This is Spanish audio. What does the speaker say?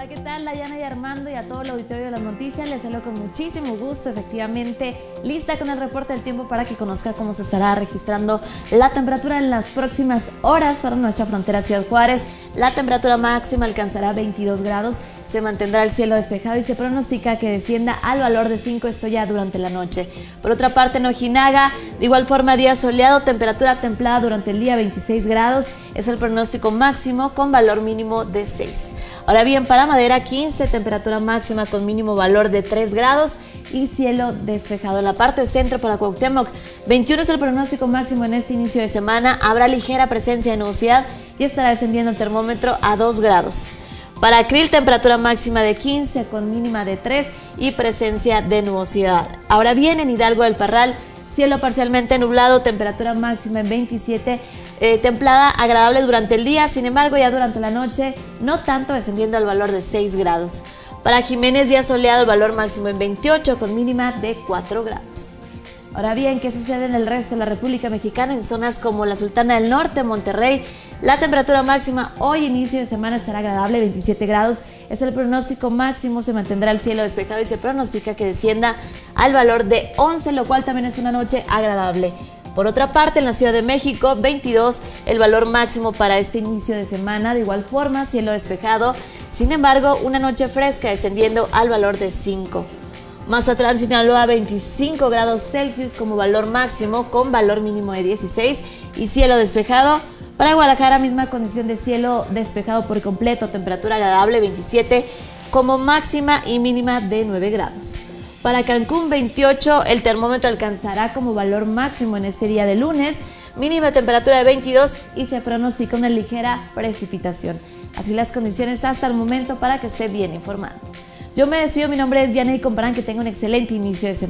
Hola, ¿qué tal? Dayana y Armando y a todo el auditorio de las noticias les saludo con muchísimo gusto, efectivamente, lista con el reporte del tiempo para que conozca cómo se estará registrando la temperatura en las próximas horas para nuestra frontera Ciudad Juárez. La temperatura máxima alcanzará 22 grados, se mantendrá el cielo despejado y se pronostica que descienda al valor de 5 esto ya durante la noche. Por otra parte, en Ojinaga, de igual forma día soleado, temperatura templada durante el día 26 grados, es el pronóstico máximo con valor mínimo de 6. Ahora bien, para Madera 15, temperatura máxima con mínimo valor de 3 grados y cielo despejado. En la parte centro para Cuauhtémoc, 21 es el pronóstico máximo en este inicio de semana. Habrá ligera presencia de nubosidad y estará descendiendo el termómetro a 2 grados. Para Krill, temperatura máxima de 15 con mínima de 3 y presencia de nubosidad. Ahora bien, en Hidalgo del Parral, cielo parcialmente nublado, temperatura máxima en 27, eh, templada, agradable durante el día, sin embargo ya durante la noche no tanto descendiendo al valor de 6 grados. Para Jiménez día soleado el valor máximo en 28 con mínima de 4 grados. Ahora bien, ¿qué sucede en el resto de la República Mexicana? En zonas como la Sultana del Norte, Monterrey, la temperatura máxima hoy inicio de semana estará agradable, 27 grados. Es el pronóstico máximo, se mantendrá el cielo despejado y se pronostica que descienda al valor de 11, lo cual también es una noche agradable. Por otra parte, en la Ciudad de México, 22, el valor máximo para este inicio de semana. De igual forma, cielo despejado. Sin embargo, una noche fresca descendiendo al valor de 5. Mazatlán, Sinaloa, 25 grados Celsius como valor máximo, con valor mínimo de 16 y cielo despejado. Para Guadalajara, misma condición de cielo despejado por completo, temperatura agradable 27 como máxima y mínima de 9 grados. Para Cancún 28, el termómetro alcanzará como valor máximo en este día de lunes, mínima temperatura de 22 y se pronostica una ligera precipitación. Así las condiciones hasta el momento para que esté bien informado. Yo me despido, mi nombre es Vianey Comparán, que tenga un excelente inicio de semana.